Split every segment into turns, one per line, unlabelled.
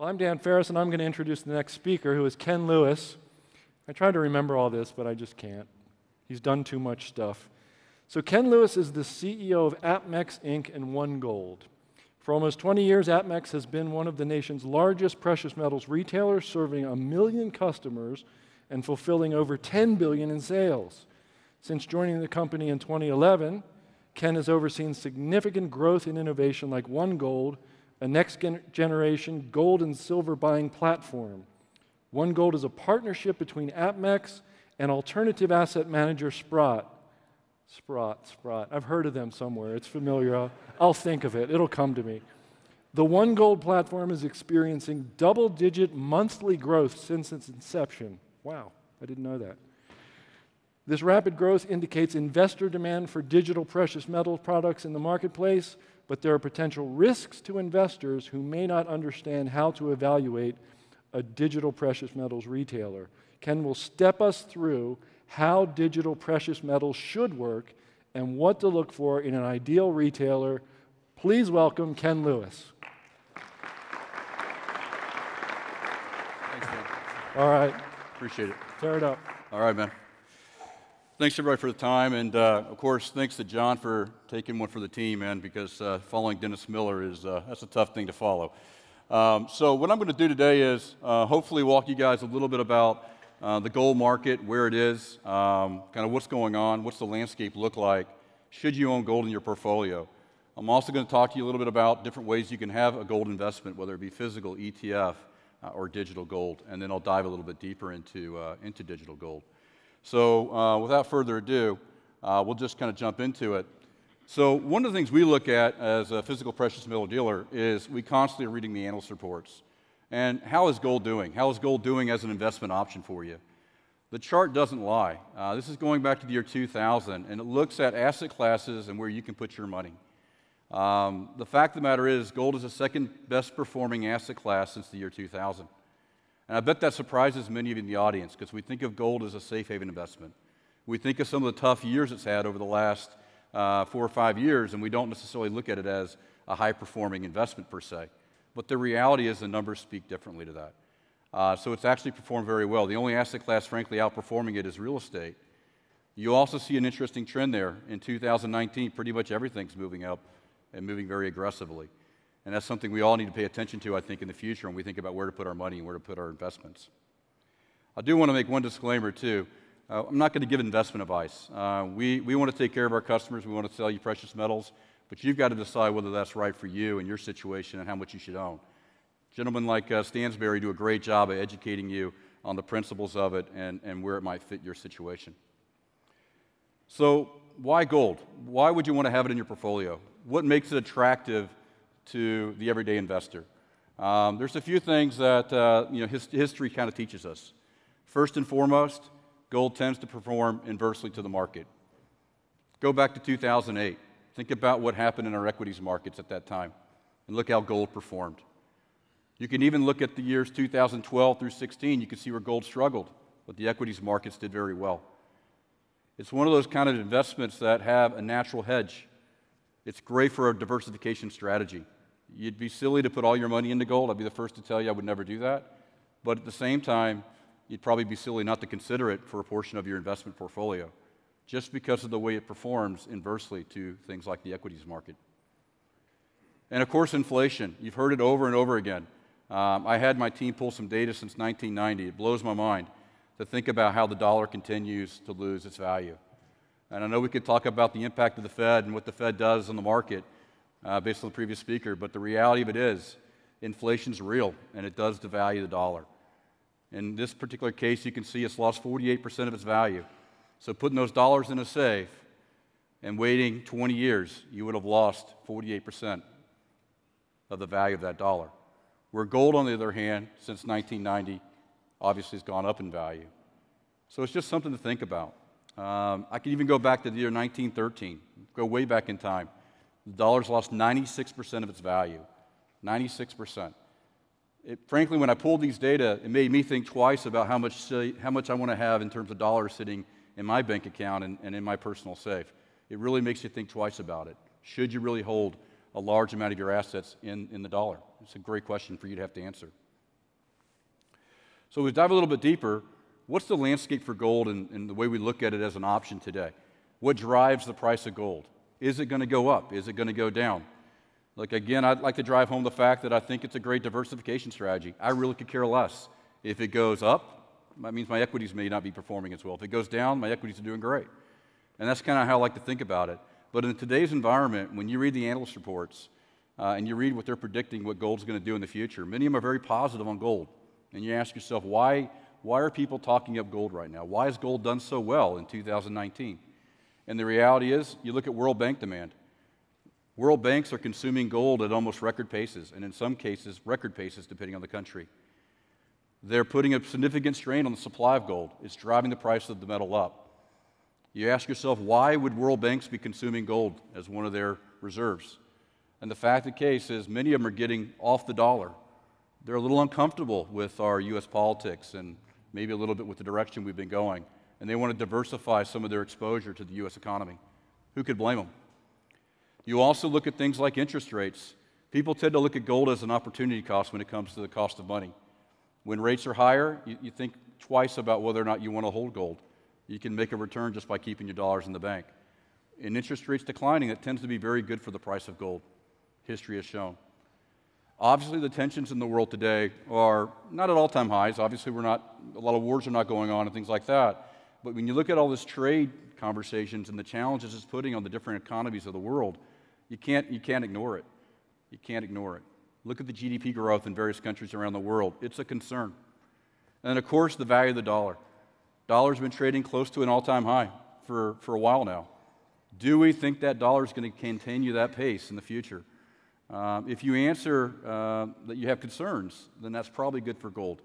Well, I'm Dan Ferris, and I'm going to introduce the next speaker, who is Ken Lewis. I try to remember all this, but I just can't. He's done too much stuff. So, Ken Lewis is the CEO of APMEX Inc. and OneGold. For almost 20 years, APMEX has been one of the nation's largest precious metals retailers, serving a million customers and fulfilling over 10 billion in sales. Since joining the company in 2011, Ken has overseen significant growth and innovation like OneGold, a next generation gold and silver buying platform. OneGold is a partnership between APMEX and alternative asset manager Sprott. Sprott, Sprott. I've heard of them somewhere. It's familiar. I'll, I'll think of it. It'll come to me. The OneGold platform is experiencing double digit monthly growth since its inception. Wow, I didn't know that. This rapid growth indicates investor demand for digital precious metal products in the marketplace, but there are potential risks to investors who may not understand how to evaluate a digital precious metals retailer. Ken will step us through how digital precious metals should work and what to look for in an ideal retailer. Please welcome Ken Lewis.
Thanks, man.
All right,
Appreciate it.
tear it up.
All right, man. Thanks everybody for the time, and uh, of course, thanks to John for taking one for the team, man. Because uh, following Dennis Miller is uh, that's a tough thing to follow. Um, so what I'm going to do today is uh, hopefully walk you guys a little bit about uh, the gold market, where it is, um, kind of what's going on, what's the landscape look like. Should you own gold in your portfolio? I'm also going to talk to you a little bit about different ways you can have a gold investment, whether it be physical, ETF, uh, or digital gold, and then I'll dive a little bit deeper into into digital gold. So, uh, without further ado, uh, we'll just kind of jump into it. So, one of the things we look at as a physical precious metal dealer is we constantly are reading the analyst reports. And how is gold doing? How is gold doing as an investment option for you? The chart doesn't lie. Uh, this is going back to the year 2000, and it looks at asset classes and where you can put your money. Um, the fact of the matter is, gold is the second best performing asset class since the year 2000. And I bet that surprises many of you in the audience because we think of gold as a safe haven investment. We think of some of the tough years it's had over the last uh, four or five years, and we don't necessarily look at it as a high performing investment per se. But the reality is the numbers speak differently to that. Uh, so it's actually performed very well. The only asset class, frankly, outperforming it is real estate. You also see an interesting trend there. In 2019, pretty much everything's moving up and moving very aggressively. And that's something we all need to pay attention to, I think, in the future when we think about where to put our money and where to put our investments. I do want to make one disclaimer, too. Uh, I'm not going to give investment advice. Uh, we, we want to take care of our customers, we want to sell you precious metals, but you've got to decide whether that's right for you and your situation and how much you should own. Gentlemen like uh, Stansberry do a great job of educating you on the principles of it and, and where it might fit your situation. So, why gold? Why would you want to have it in your portfolio? What makes it attractive to the everyday investor. Um, there's a few things that uh, you know, his, history kind of teaches us. First and foremost, gold tends to perform inversely to the market. Go back to 2008. Think about what happened in our equities markets at that time, and look how gold performed. You can even look at the years 2012 through 16. You can see where gold struggled, but the equities markets did very well. It's one of those kind of investments that have a natural hedge. It's great for a diversification strategy. You'd be silly to put all your money into gold. I'd be the first to tell you I would never do that. But at the same time, you'd probably be silly not to consider it for a portion of your investment portfolio, just because of the way it performs inversely to things like the equities market. And of course, inflation. You've heard it over and over again. Um, I had my team pull some data since 1990. It blows my mind to think about how the dollar continues to lose its value. And I know we could talk about the impact of the Fed and what the Fed does on the market uh, based on the previous speaker, but the reality of it is inflation's real and it does devalue the dollar. In this particular case, you can see it's lost 48% of its value. So putting those dollars in a safe and waiting 20 years, you would have lost 48% of the value of that dollar. Where gold, on the other hand, since 1990, obviously has gone up in value. So it's just something to think about. Um, I can even go back to the year 1913, go way back in time. The dollar's lost 96% of its value. 96%. It, frankly, when I pulled these data, it made me think twice about how much, how much I want to have in terms of dollars sitting in my bank account and, and in my personal safe. It really makes you think twice about it. Should you really hold a large amount of your assets in, in the dollar? It's a great question for you to have to answer. So we dive a little bit deeper. What's the landscape for gold and, and the way we look at it as an option today? What drives the price of gold? Is it going to go up? Is it going to go down? Like, again, I'd like to drive home the fact that I think it's a great diversification strategy. I really could care less. If it goes up, that means my equities may not be performing as well. If it goes down, my equities are doing great. And that's kind of how I like to think about it. But in today's environment, when you read the analyst reports uh, and you read what they're predicting what gold's going to do in the future, many of them are very positive on gold. And you ask yourself, why, why are people talking up gold right now? Why has gold done so well in 2019? And the reality is, you look at World Bank demand. World banks are consuming gold at almost record paces, and in some cases, record paces, depending on the country. They're putting a significant strain on the supply of gold. It's driving the price of the metal up. You ask yourself, why would world banks be consuming gold as one of their reserves? And the fact of the case is, many of them are getting off the dollar. They're a little uncomfortable with our U.S. politics and maybe a little bit with the direction we've been going. And they want to diversify some of their exposure to the U.S. economy. Who could blame them? You also look at things like interest rates. People tend to look at gold as an opportunity cost when it comes to the cost of money. When rates are higher, you, you think twice about whether or not you want to hold gold. You can make a return just by keeping your dollars in the bank. In interest rates declining, it tends to be very good for the price of gold. History has shown. Obviously, the tensions in the world today are not at all time highs. Obviously, we're not, a lot of wars are not going on and things like that. But when you look at all this trade conversations and the challenges it's putting on the different economies of the world, you can't, you can't ignore it. You can't ignore it. Look at the GDP growth in various countries around the world. It's a concern. And of course, the value of the dollar. Dollar's been trading close to an all time high for, for a while now. Do we think that dollar is going to continue that pace in the future? Um, if you answer uh, that you have concerns, then that's probably good for gold.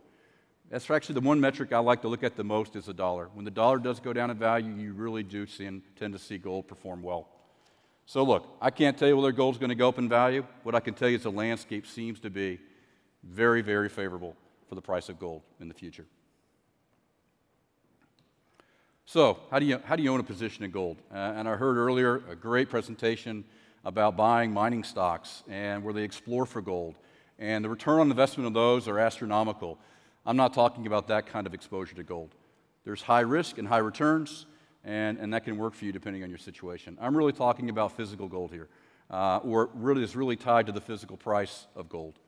That's actually the one metric I like to look at the most is the dollar. When the dollar does go down in value, you really do see tend to see gold perform well. So, look, I can't tell you whether gold's going to go up in value. What I can tell you is the landscape seems to be very, very favorable for the price of gold in the future. So, how do you, how do you own a position in gold? Uh, and I heard earlier a great presentation about buying mining stocks and where they explore for gold. And the return on investment of those are astronomical. I'm not talking about that kind of exposure to gold. There's high risk and high returns and, and that can work for you depending on your situation. I'm really talking about physical gold here, uh, or really is really tied to the physical price of gold.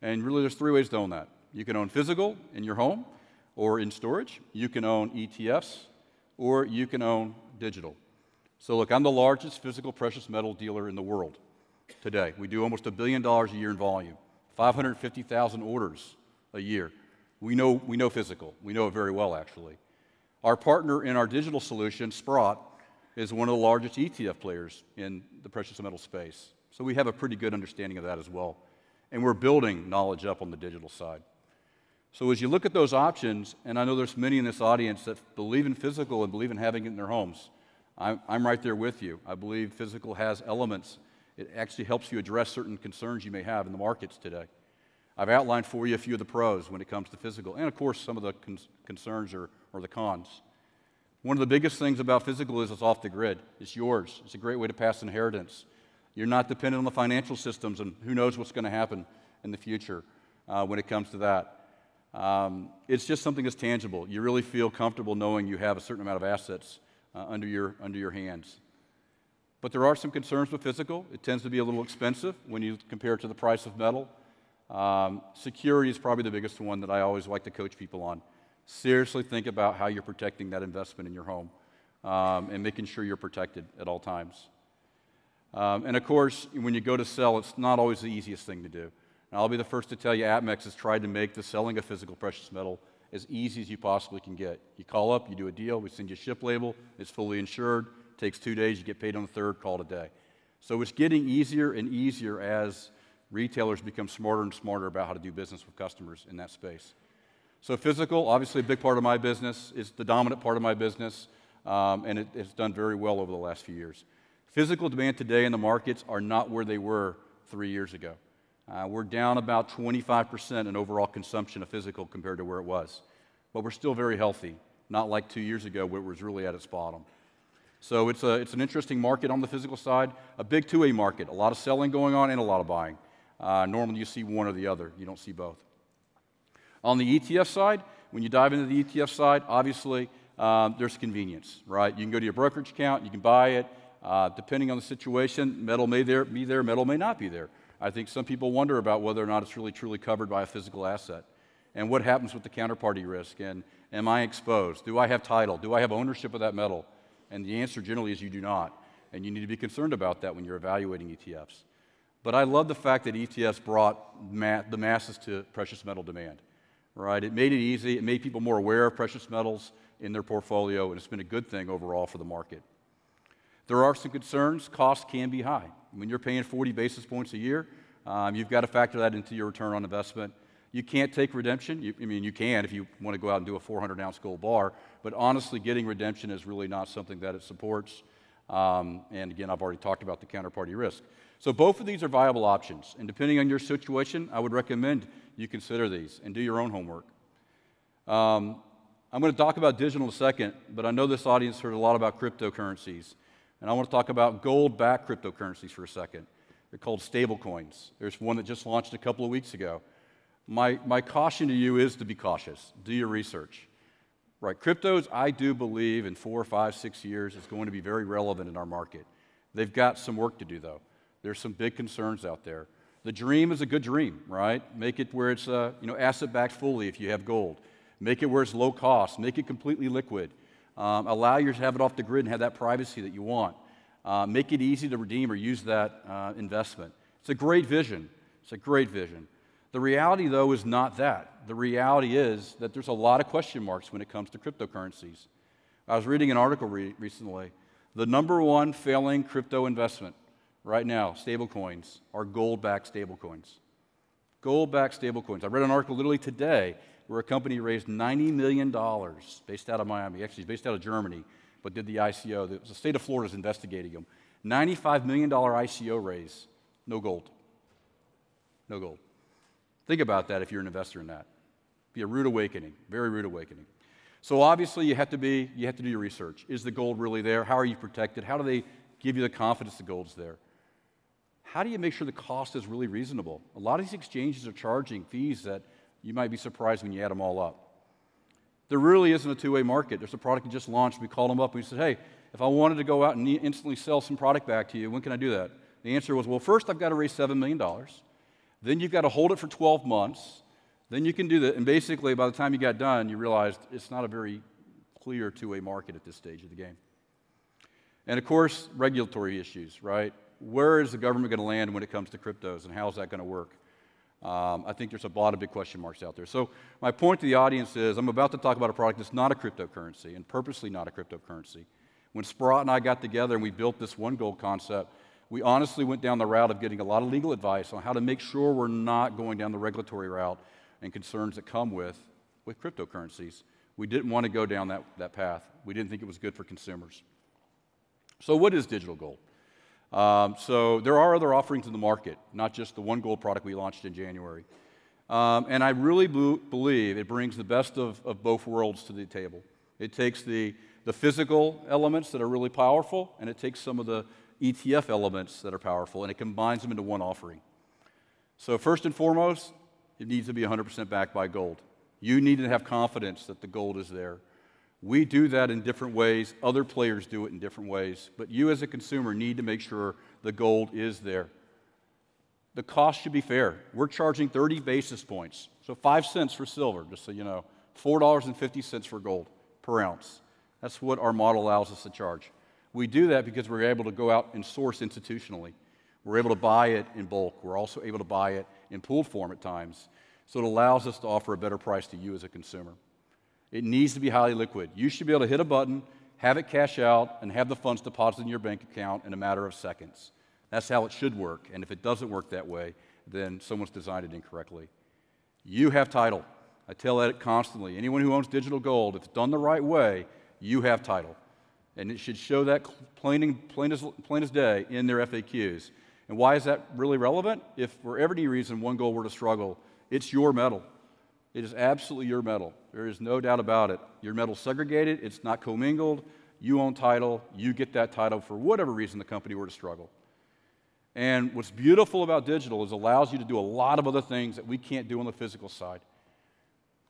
And really, there's three ways to own that. You can own physical in your home or in storage. You can own ETFs, or you can own digital. So, look, I'm the largest physical precious metal dealer in the world today. We do almost a billion dollars a year in volume, 550,000 orders a year. We know, we know physical. We know it very well, actually. Our partner in our digital solution, Sprott, is one of the largest ETF players in the precious metal space. So we have a pretty good understanding of that as well. And we're building knowledge up on the digital side. So as you look at those options, and I know there's many in this audience that believe in physical and believe in having it in their homes, I'm, I'm right there with you. I believe physical has elements. It actually helps you address certain concerns you may have in the markets today. I've outlined for you a few of the pros when it comes to physical, and of course, some of the con- concerns or, or the cons. One of the biggest things about physical is it's off the grid. It's yours. It's a great way to pass inheritance. You're not dependent on the financial systems, and who knows what's going to happen in the future uh, when it comes to that. Um, it's just something that's tangible. You really feel comfortable knowing you have a certain amount of assets uh, under, your, under your hands. But there are some concerns with physical. It tends to be a little expensive when you compare it to the price of metal. Um, security is probably the biggest one that I always like to coach people on. Seriously think about how you're protecting that investment in your home um, and making sure you're protected at all times. Um, and of course, when you go to sell, it's not always the easiest thing to do. And I'll be the first to tell you, APMEX has tried to make the selling of physical precious metal as easy as you possibly can get. You call up, you do a deal, we send you a ship label, it's fully insured, takes two days, you get paid on the third, call it a day. So it's getting easier and easier as retailers become smarter and smarter about how to do business with customers in that space. So, physical, obviously, a big part of my business. It's the dominant part of my business, um, and it, it's done very well over the last few years. Physical demand today in the markets are not where they were three years ago. Uh, we're down about 25% in overall consumption of physical compared to where it was. But we're still very healthy, not like two years ago where it was really at its bottom. So it's, a, it's an interesting market on the physical side, a big two way market, a lot of selling going on and a lot of buying. Uh, normally, you see one or the other, you don't see both. On the ETF side, When you dive into the ETF side, obviously, um, there's convenience, right? You can go to your brokerage account, you can buy it. Uh, depending on the situation, metal may there, be there, metal may not be there. I think some people wonder about whether or not it's really truly covered by a physical asset. And what happens with the counterparty risk? And am I exposed? Do I have title? Do I have ownership of that metal? And the answer generally is you do not. And you need to be concerned about that when you're evaluating ETFs. But I love the fact that ETFs brought ma- the masses to precious metal demand, right? It made it easy. It made people more aware of precious metals in their portfolio, and it's been a good thing overall for the market. There are some concerns. Costs can be high. When you're paying 40 basis points a year, um, you've got to factor that into your return on investment. You can't take redemption. You, I mean, you can if you want to go out and do a 400 ounce gold bar, but honestly, getting redemption is really not something that it supports. Um, and again, I've already talked about the counterparty risk. So both of these are viable options. And depending on your situation, I would recommend you consider these and do your own homework. Um, I'm going to talk about digital in a second, but I know this audience heard a lot about cryptocurrencies. And I want to talk about gold backed cryptocurrencies for a second. They're called stablecoins. There's one that just launched a couple of weeks ago. My, my caution to you is to be cautious. Do your research. Right, cryptos, I do believe in four, five, six years is going to be very relevant in our market. They've got some work to do, though. There's some big concerns out there. The dream is a good dream, right? Make it where it's uh, you know, asset backed fully if you have gold. Make it where it's low cost. Make it completely liquid. Um, allow you to have it off the grid and have that privacy that you want. Uh, make it easy to redeem or use that uh, investment. It's a great vision. It's a great vision. The reality, though, is not that. The reality is that there's a lot of question marks when it comes to cryptocurrencies. I was reading an article re- recently. The number one failing crypto investment right now, stablecoins, are gold backed stablecoins. Gold backed stablecoins. I read an article literally today where a company raised $90 million based out of Miami, actually, based out of Germany, but did the ICO. The state of Florida is investigating them. $95 million ICO raise, no gold. No gold. Think about that if you're an investor in that. Be a rude awakening, very rude awakening. So obviously you have to be, you have to do your research. Is the gold really there? How are you protected? How do they give you the confidence the gold's there? How do you make sure the cost is really reasonable? A lot of these exchanges are charging fees that you might be surprised when you add them all up. There really isn't a two way market. There's a product you just launched. We called them up and we said, hey, if I wanted to go out and instantly sell some product back to you, when can I do that? The answer was, well, first I've got to raise $7 million. Then you've got to hold it for 12 months. Then you can do that. And basically, by the time you got done, you realized it's not a very clear two way market at this stage of the game. And of course, regulatory issues, right? Where is the government going to land when it comes to cryptos, and how is that going to work? Um, I think there's a lot of big question marks out there. So, my point to the audience is I'm about to talk about a product that's not a cryptocurrency and purposely not a cryptocurrency. When Sprott and I got together and we built this OneGold concept, we honestly went down the route of getting a lot of legal advice on how to make sure we're not going down the regulatory route and concerns that come with, with cryptocurrencies. We didn't want to go down that, that path. We didn't think it was good for consumers. So, what is digital gold? Um, so, there are other offerings in the market, not just the OneGold product we launched in January. Um, and I really believe it brings the best of, of both worlds to the table. It takes the, the physical elements that are really powerful, and it takes some of the ETF elements that are powerful, and it combines them into one offering. So, first and foremost, it needs to be 100% backed by gold. You need to have confidence that the gold is there. We do that in different ways, other players do it in different ways, but you as a consumer need to make sure the gold is there. The cost should be fair. We're charging 30 basis points, so 5 cents for silver, just so you know, $4.50 for gold per ounce. That's what our model allows us to charge. We do that because we're able to go out and source institutionally. We're able to buy it in bulk. We're also able to buy it in pooled form at times. So it allows us to offer a better price to you as a consumer. It needs to be highly liquid. You should be able to hit a button, have it cash out, and have the funds deposited in your bank account in a matter of seconds. That's how it should work. And if it doesn't work that way, then someone's designed it incorrectly. You have title. I tell that constantly. Anyone who owns digital gold, if it's done the right way, you have title. And it should show that plain, plain, as, plain as day in their FAQs. And why is that really relevant? If for every reason OneGold were to struggle, it's your metal. It is absolutely your metal. There is no doubt about it. Your metal's segregated, it's not commingled. You own title, you get that title for whatever reason the company were to struggle. And what's beautiful about digital is it allows you to do a lot of other things that we can't do on the physical side.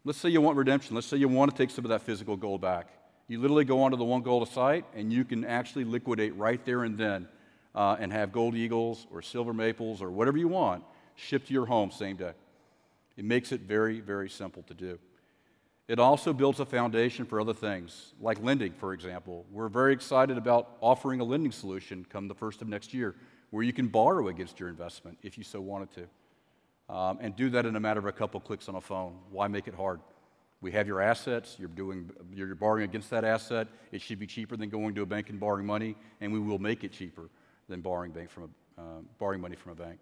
Let's say you want redemption. Let's say you want to take some of that physical gold back. You literally go onto the OneGold site and you can actually liquidate right there and then uh, and have gold eagles or silver maples or whatever you want shipped to your home same day. It makes it very, very simple to do. It also builds a foundation for other things, like lending, for example. We're very excited about offering a lending solution come the first of next year where you can borrow against your investment if you so wanted to. Um, and do that in a matter of a couple clicks on a phone. Why make it hard? We have your assets, you're, doing, you're borrowing against that asset. It should be cheaper than going to a bank and borrowing money, and we will make it cheaper than borrowing, bank from a, uh, borrowing money from a bank.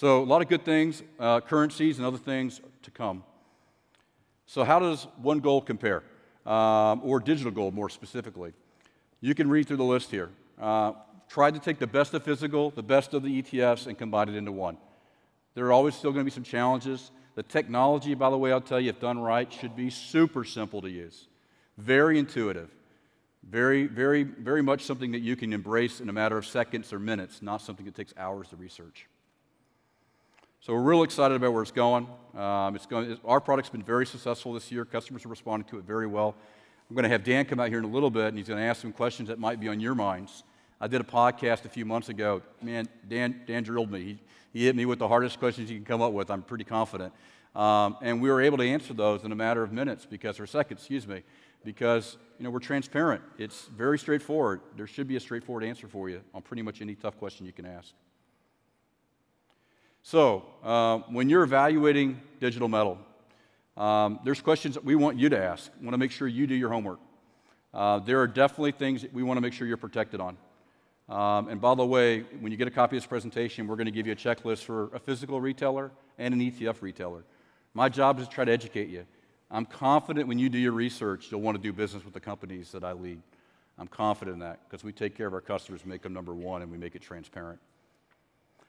So, a lot of good things, uh, currencies and other things to come. So, how does OneGold compare? Um, or digital gold more specifically? You can read through the list here. Uh, tried to take the best of physical, the best of the ETFs, and combine it into one. There are always still going to be some challenges. The technology, by the way, I'll tell you, if done right, should be super simple to use, very intuitive, very, very, very much something that you can embrace in a matter of seconds or minutes, not something that takes hours to research. So we're real excited about where it's going. Um, it's going our product's been very successful this year. Customers are responding to it very well. I'm going to have Dan come out here in a little bit, and he's going to ask some questions that might be on your minds. I did a podcast a few months ago. Man, Dan, Dan drilled me. He, he hit me with the hardest questions he can come up with. I'm pretty confident. Um, and we were able to answer those in a matter of minutes because, or seconds, excuse me, because you know we're transparent. It's very straightforward. There should be a straightforward answer for you on pretty much any tough question you can ask. So, uh, when you're evaluating digital metal, um, there's questions that we want you to ask. We want to make sure you do your homework. Uh, there are definitely things that we want to make sure you're protected on. Um, and by the way, when you get a copy of this presentation, we're going to give you a checklist for a physical retailer and an ETF retailer. My job is to try to educate you. I'm confident when you do your research, you'll want to do business with the companies that I lead. I'm confident in that because we take care of our customers, make them number one, and we make it transparent.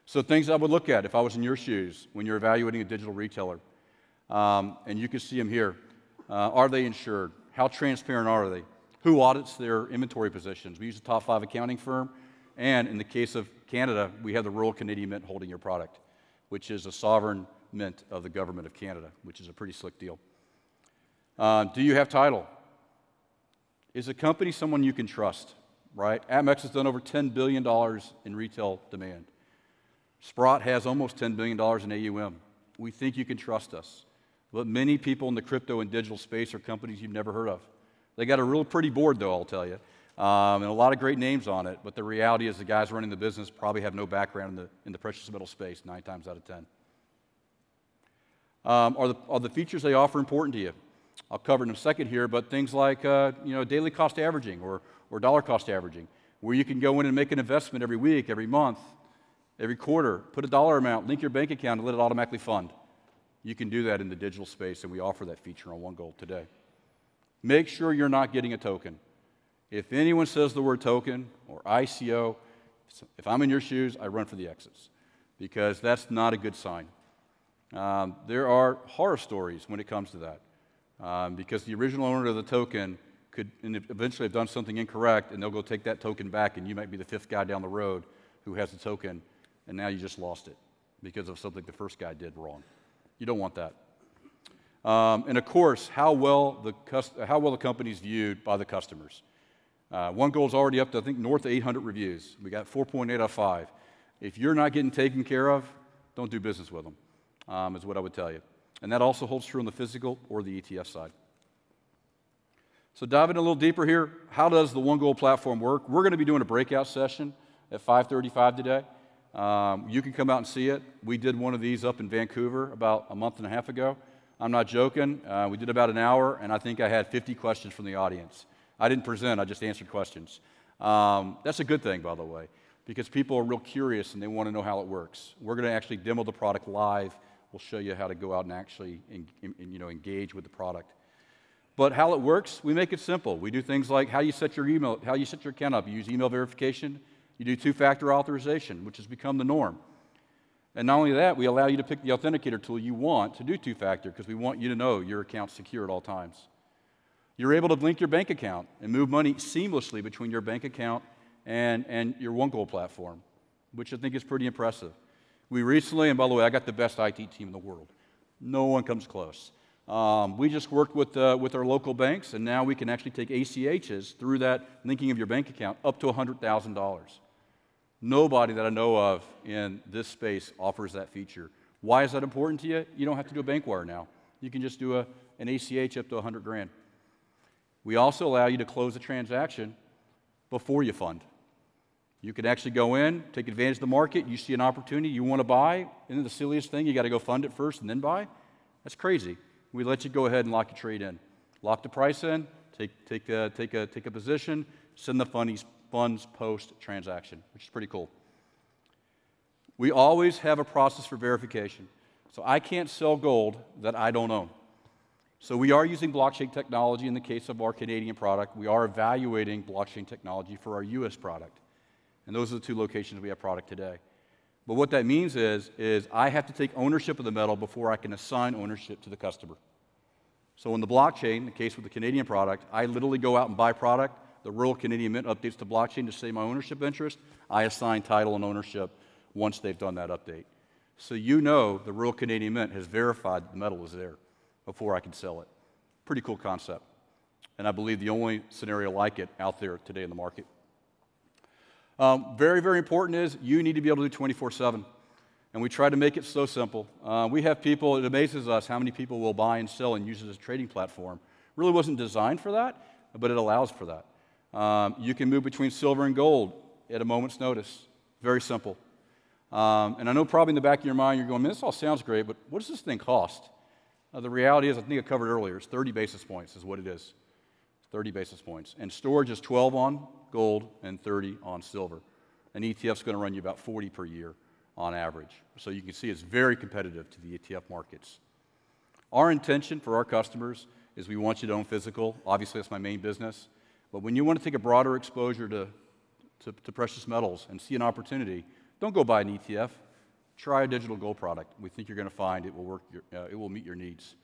So, things I would look at if I was in your shoes when you're evaluating a digital retailer. Um, and you can see them here. Uh, are they insured? How transparent are they? Who audits their inventory positions? We use a top five accounting firm. And in the case of Canada, we have the Royal Canadian Mint holding your product, which is a sovereign mint of the government of Canada, which is a pretty slick deal. Uh, do you have title? Is a company someone you can trust? Right? APMEX has done over $10 billion in retail demand. Sprott has almost $10 billion in AUM. We think you can trust us. But many people in the crypto and digital space are companies you've never heard of. They got a real pretty board, though, I'll tell you, um, and a lot of great names on it. But the reality is, the guys running the business probably have no background in the, in the precious metal space, nine times out of 10. Um, are, the, are the features they offer important to you? I'll cover in a second here, but things like uh, you know, daily cost averaging or, or dollar cost averaging, where you can go in and make an investment every week, every month, every quarter, put a dollar amount, link your bank account, and let it automatically fund. You can do that in the digital space, and we offer that feature on OneGold today. Make sure you're not getting a token. If anyone says the word token or ICO, if I'm in your shoes, I run for the exits because that's not a good sign. Um, there are horror stories when it comes to that um, because the original owner of the token could eventually have done something incorrect and they'll go take that token back and you might be the fifth guy down the road who has the token and now you just lost it because of something the first guy did wrong. You don't want that. Um, and of course, how well the, how well the company is viewed by the customers. Uh, OneGold's already up to, I think, north of 800 reviews. We got 4.8 out of 5. If you're not getting taken care of, don't do business with them, um, is what I would tell you. And that also holds true on the physical or the ETF side. So diving a little deeper here, how does the OneGold platform work? We're going to be doing a breakout session at 5:35 today. Um, you can come out and see it. We did one of these up in Vancouver about a month and a half ago. I'm not joking. Uh, we did about an hour, and I think I had 50 questions from the audience. I didn't present, I just answered questions. Um, that's a good thing, by the way, because people are real curious and they want to know how it works. We're going to actually demo the product live. We'll show you how to go out and actually in, in, you know, engage with the product. But how it works, we make it simple. We do things like how you set your email, how you set your account up. You use email verification. You do two factor authorization, which has become the norm. And not only that, we allow you to pick the authenticator tool you want to do two factor because we want you to know your account's secure at all times. You're able to link your bank account and move money seamlessly between your bank account and, and your OneGold platform, which I think is pretty impressive. We recently, and by the way, I got the best IT team in the world. No one comes close. Um, we just worked with, uh, with our local banks, and now we can actually take ACHs through that linking of your bank account up to $100,000. Nobody that I know of in this space offers that feature. Why is that important to you? You don't have to do a bank wire now. You can just do a, an ACH up to 100 grand. We also allow you to close a transaction before you fund. You can actually go in, take advantage of the market. You see an opportunity you want to buy. Isn't the silliest thing? You got to go fund it first and then buy. That's crazy. We let you go ahead and lock your trade in, lock the price in, take take a, take a take a position, send the funds funds post transaction, which is pretty cool. We always have a process for verification. So I can't sell gold that I don't own. So we are using blockchain technology in the case of our Canadian product. We are evaluating blockchain technology for our US product. And those are the two locations we have product today. But what that means is, is I have to take ownership of the metal before I can assign ownership to the customer. So in the blockchain, in the case with the Canadian product, I literally go out and buy product. The Royal Canadian Mint updates the blockchain to say my ownership interest. I assign title and ownership once they've done that update. So you know the Royal Canadian Mint has verified the metal is there before I can sell it. Pretty cool concept. And I believe the only scenario like it out there today in the market. Um, very, very important is you need to be able to do 24 7. And we try to make it so simple. Uh, we have people, it amazes us how many people will buy and sell and use it as a trading platform. Really wasn't designed for that, but it allows for that. Um, you can move between silver and gold at a moment's notice. Very simple. Um, and I know probably in the back of your mind you're going, man, this all sounds great, but what does this thing cost? Uh, the reality is, I think I covered earlier, it's 30 basis points is what it is. 30 basis points. And storage is 12 on gold and 30 on silver. An ETF is going to run you about 40 per year on average. So you can see it's very competitive to the ETF markets. Our intention for our customers is we want you to own physical. Obviously, that's my main business. But when you want to take a broader exposure to, to, to precious metals and see an opportunity, don't go buy an ETF. Try a digital gold product. We think you're going to find it will work. Your, uh, it will meet your needs.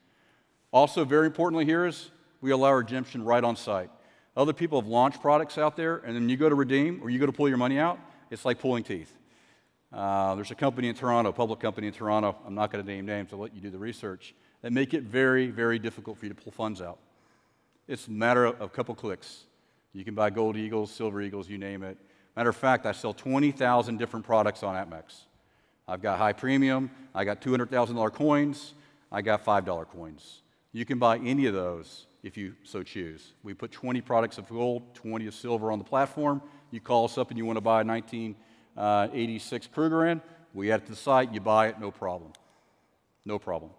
Also, very importantly, here is we allow redemption right on site. Other people have launched products out there, and then you go to redeem or you go to pull your money out, it's like pulling teeth. Uh, there's a company in Toronto, a public company in Toronto, I'm not going to name names, I'll let you do the research, that make it very, very difficult for you to pull funds out. It's a matter of a couple clicks. You can buy gold eagles, silver eagles, you name it. Matter of fact, I sell 20,000 different products on APMEX. I've got high premium, I got $200,000 coins, I got $5 coins. You can buy any of those if you so choose. We put 20 products of gold, 20 of silver on the platform. You call us up and you want to buy a 1986 Krugerrand, we add it to the site, you buy it, no problem. No problem.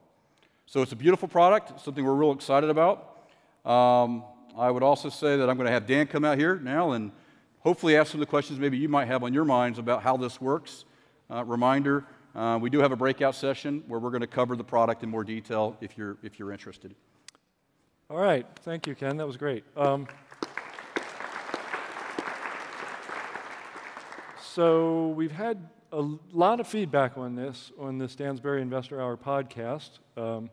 So it's a beautiful product, something we're real excited about. Um, I would also say that I'm going to have Dan come out here now and hopefully ask some of the questions maybe you might have on your minds about how this works. Uh, reminder, uh, we do have a breakout session where we're going to cover the product in more detail if you're, if you're interested.
All right. Thank you, Ken. That was great. Um, so we've had a lot of feedback on this on the Stansberry Investor Hour podcast. Um,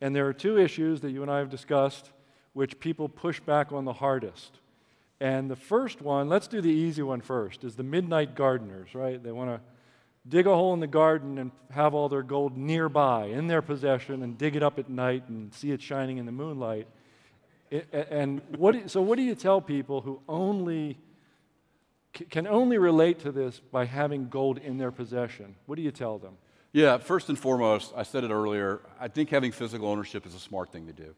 and there are two issues that you and I have discussed which people push back on the hardest. And the first one, let's do the easy one first, is the midnight gardeners, right? They want to dig a hole in the garden and have all their gold nearby in their possession and dig it up at night and see it shining in the moonlight. And what, so, what do you tell people who only can only relate to this by having gold in their possession? What do you tell them?
Yeah, first and foremost, I said it earlier, I think having physical ownership is a smart thing to do.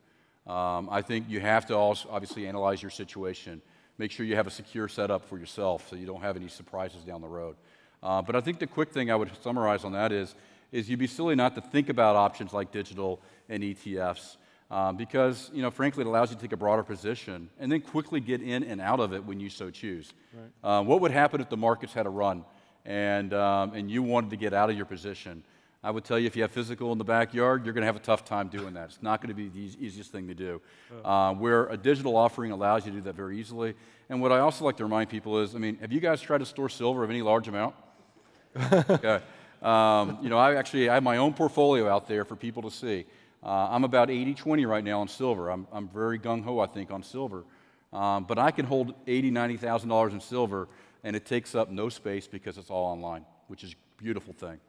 Um, I think you have to also obviously analyze your situation, make sure you have a secure setup for yourself so you don't have any surprises down the road. Uh, but I think the quick thing I would summarize on that is, is you'd be silly not to think about options like digital and ETFs um, because, you know, frankly, it allows you to take a broader position and then quickly get in and out of it when you so choose. Right. Uh, what would happen if the markets had a run and, um, and you wanted to get out of your position? I would tell you if you have physical in the backyard, you're going to have a tough time doing that. It's not going to be the easiest thing to do. Uh, where a digital offering allows you to do that very easily. And what I also like to remind people is I mean, have you guys tried to store silver of any large amount? okay. Um, you know, I actually I have my own portfolio out there for people to see. Uh, I'm about 80 20 right now on silver. I'm, I'm very gung ho, I think, on silver. Um, but I can hold $80,000, $90,000 in silver, and it takes up no space because it's all online, which is a beautiful thing.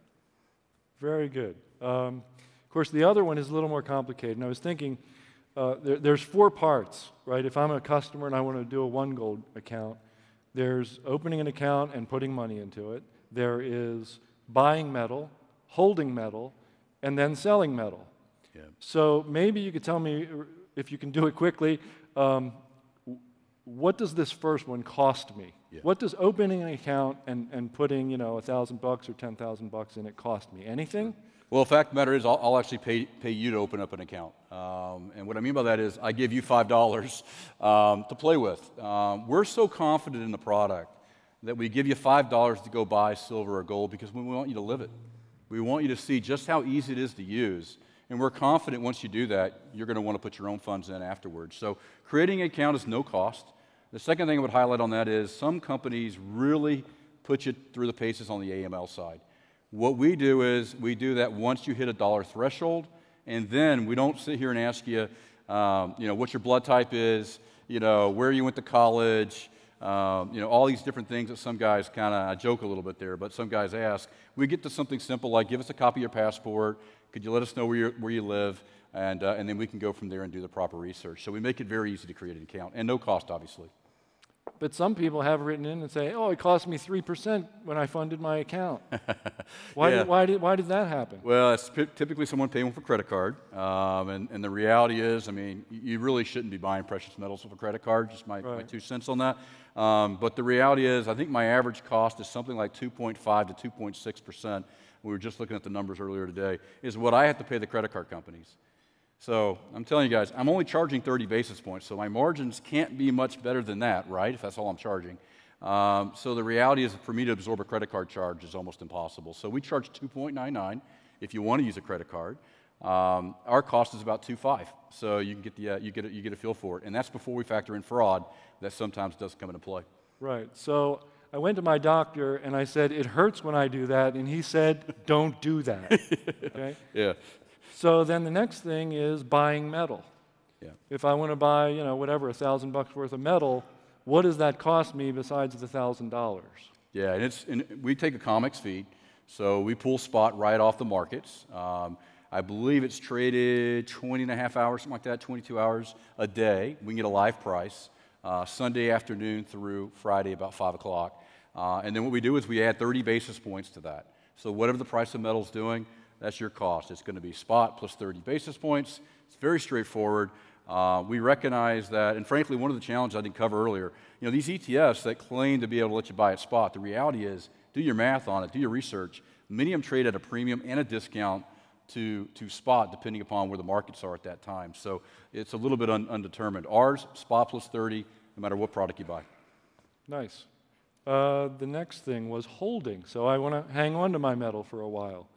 Very good. Um, of course, the other one is a little more complicated. And I was thinking, uh, there, there's four parts, right? If I'm a customer and I want to do a OneGold account, there's opening an account and putting money into it. There is buying metal, holding metal, and then selling metal. Yeah. So maybe you could tell me, if you can do it quickly, um, what does this first one cost me? Yeah. What does opening an account and, and putting, you know, a thousand bucks or ten thousand bucks in it cost me? Anything?
Well, the fact of the matter is, I'll, I'll actually pay, pay you to open up an account. Um, and what I mean by that is, I give you $5 um, to play with. Um, we're so confident in the product that we give you $5 to go buy silver or gold because we want you to live it. We want you to see just how easy it is to use. And we're confident once you do that, you're going to want to put your own funds in afterwards. So creating an account is no cost. The second thing I would highlight on that is some companies really put you through the paces on the AML side. What we do is we do that once you hit a dollar threshold, and then we don't sit here and ask you, um, you know, what your blood type is, you know, where you went to college, um, you know, all these different things that some guys kind of, I joke a little bit there, but some guys ask. We get to something simple like give us a copy of your passport, could you let us know where, you where you live, and, uh, and then we can go from there and do the proper research. So we make it very easy to create an account, and no cost, obviously.
But some people have written in and say, oh, it cost me 3% when I funded my account. why, yeah. did, why, did, why did that happen?
Well, it's typically someone paying with a credit card. Um, and, and the reality is, I mean, you really shouldn't be buying precious metals with a credit card, just my, right. my two cents on that. Um, but the reality is, I think my average cost is something like 2.5 to 2.6%. We were just looking at the numbers earlier today, is what I have to pay the credit card companies. So I'm telling you guys, I'm only charging 30 basis points, so my margins can't be much better than that, right? If that's all I'm charging. Um, so the reality is, for me to absorb a credit card charge is almost impossible. So we charge 2.99 if you want to use a credit card. Um, our cost is about 2.5, so you can get the uh, you get a, you get a feel for it, and that's before we factor in fraud that sometimes does come into play.
Right. So I went to my doctor and I said it hurts when I do that, and he said, "Don't do that."
okay. Yeah.
So then the next thing is buying metal. Yeah. If I want to buy, you know, whatever, a thousand bucks worth of metal, what does that cost me besides the thousand dollars?
Yeah, and it's and we take a COMEX feed, so we pull spot right off the markets. Um, I believe it's traded 20 and a half hours, something like that, 22 hours a day. We can get a live price uh, Sunday afternoon through Friday about 5 o'clock. Uh, and then what we do is we add 30 basis points to that. So whatever the price of metal is doing, that's your cost. It's going to be spot plus 30 basis points. It's very straightforward. Uh, we recognize that, and frankly, one of the challenges I didn't cover earlier, you know, these ETFs that claim to be able to let you buy at spot, the reality is, do your math on it, do your research. Many of them trade at a premium and a discount to, to spot, depending upon where the markets are at that time. So it's a little bit un, undetermined. Ours, spot plus 30, no matter what product you buy.
Nice. Uh, the next thing was holding. So I want to hang on to my metal for a while.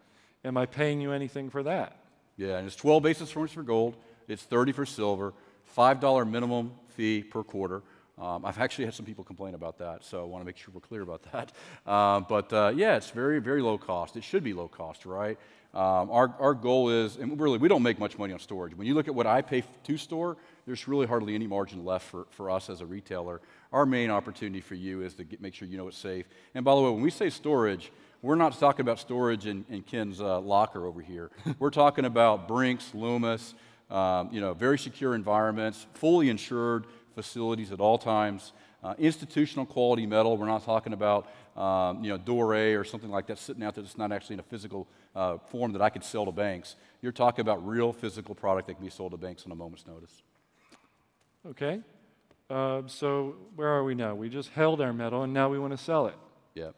Am I paying you anything for that?
Yeah, and it's 12 basis points for gold, it's 30 for silver, $5 minimum fee per quarter. Um, I've actually had some people complain about that, so I want to make sure we're clear about that. Uh, but uh, yeah, it's very, very low cost. It should be low cost, right? Um, our, our goal is, and really, we don't make much money on storage. When you look at what I pay to store, there's really hardly any margin left for, for us as a retailer. Our main opportunity for you is to get, make sure you know it's safe. And by the way, when we say storage, we're not talking about storage in, in Ken's uh, locker over here. We're talking about Brinks, Loomis, um, you know, very secure environments, fully insured facilities at all times, uh, institutional quality metal. We're not talking about, um, you know, doré or something like that sitting out there that's not actually in a physical uh, form that I could sell to banks. You're talking about real physical product that can be sold to banks on a moment's notice.
Okay. Uh, so where are we now? We just held our metal and now we want to sell it.
Yeah.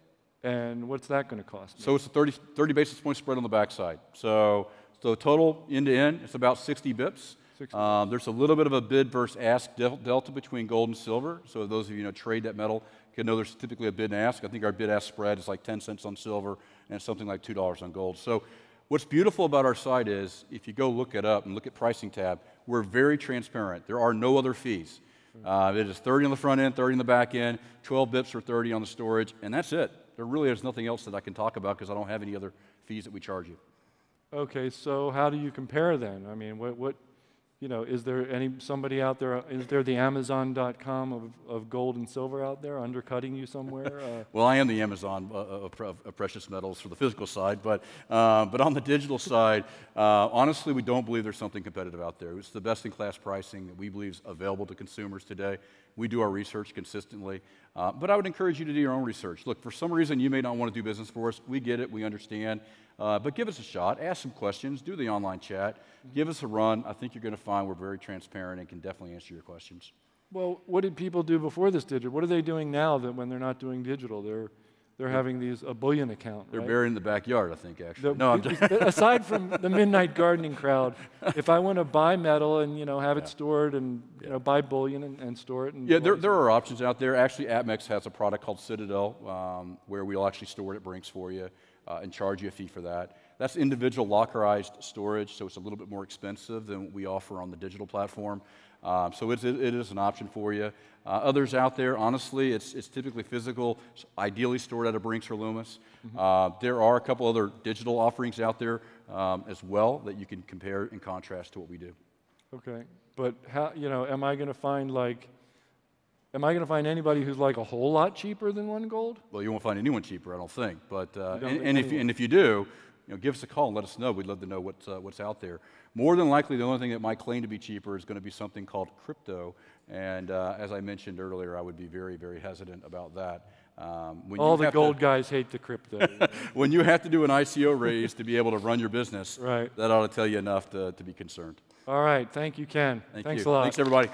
And what's that going to cost? Me?
So it's a 30, 30 basis point spread on the backside. So, so total end to end, it's about 60 bips. 60. Um, there's a little bit of a bid versus ask delta between gold and silver. So those of you who know trade that metal can know there's typically a bid and ask. I think our bid ask spread is like 10 cents on silver and something like $2 on gold. So what's beautiful about our site is if you go look it up and look at pricing tab, we're very transparent. There are no other fees. Uh, it is 30 on the front end, 30 on the back end, 12 bips or 30 on the storage, and that's it there really is nothing else that I can talk about because I don't have any other fees that we charge you.
Okay, so how do you compare then? I mean, what, what you know, is there any somebody out there? Is there the Amazon.com of, of gold and silver out there undercutting you somewhere? Uh,
Well, I am the Amazon uh, of, of, of precious metals for the physical side, but, uh, but on the digital side, uh, honestly, we don't believe there's something competitive out there. It's the best in class pricing that we believe is available to consumers today. We do our research consistently, uh, but I would encourage you to do your own research. Look, for some reason, you may not want to do business for us. We get it, we understand, uh, but give us a shot, ask some questions, do the online chat, give us a run. I think you're going to find we're very transparent and can definitely answer your questions.
well, what did people do before this digital? What are they doing now that when they're not doing digital? They're they're having these a bullion account.
They're
right?
buried in the backyard, I think, actually.
The-
no, I'm just,
aside from the midnight gardening crowd, if I want to buy metal and you know have it stored and you know buy bullion and, and store it, and
Yeah, there, there are options out there. Actually, APMEX has a product called Citadel um, where we'll actually store it at Brinks for you uh, and charge you a fee for that. That's individual lockerized storage, so it's a little bit more expensive than what we offer on the digital platform. Um, so it's, it, it is an option for you. Uh, others out there, honestly, it's, it's typically physical, s- ideally stored at a Brinks or Loomis. Uh, there are a couple other digital offerings out there um, as well that you can compare and contrast to what we do.
Okay, but how you know? Am I going to find like? Am I going to find anybody who's like a whole lot cheaper than OneGold?
Well, you won't find anyone cheaper, I don't think. But uh,
don't
and, and if you, and if you do, you know, give us a call and let us know. We'd love to know what's uh, what's out there. More than likely, the only thing that might claim to be cheaper is going to be something called crypto. And uh, as I mentioned earlier, I would be very very hesitant about that. Um, when
All
you
the
have to-
gold guys hate the crypto.
when you have to do an ICO raise to be able to run your business,
Right.
that ought to tell you enough to, to be concerned.
All right, thank you, Ken.
Thank
Thanks
you.
a lot.
Thanks everybody.